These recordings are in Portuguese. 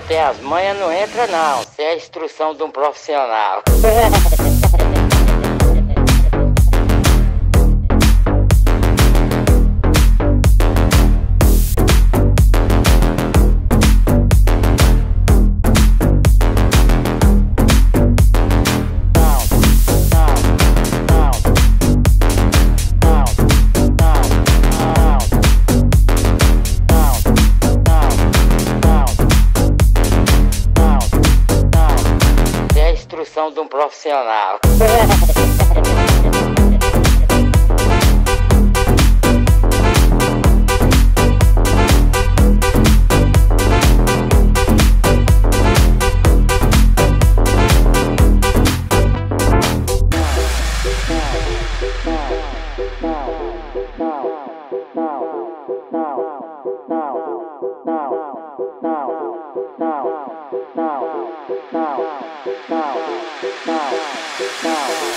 tem as manhas, não entra não. Isso é a instrução de um profissional. instrução de um profissional.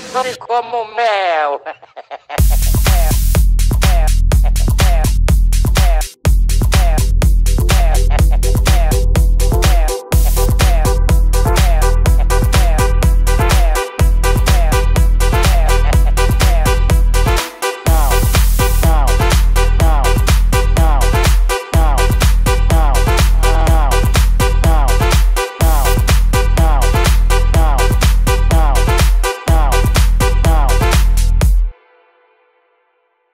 doce como mel.